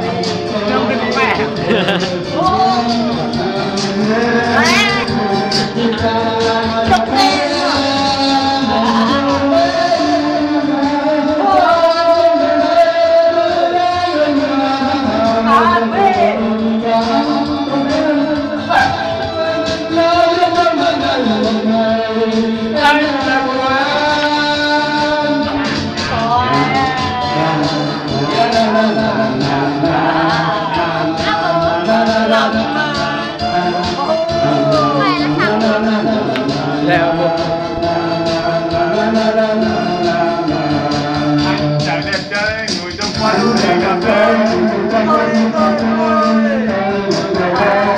ไม่ต้ anh chàng đẹp trai người trong quán thì cà phê thôi thôi thôi Hãy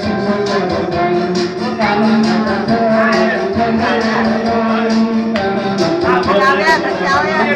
subscribe cho kênh Ghiền Mì Gõ Để không bỏ lỡ những video hấp dẫn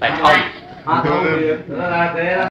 Tại không. Tại không.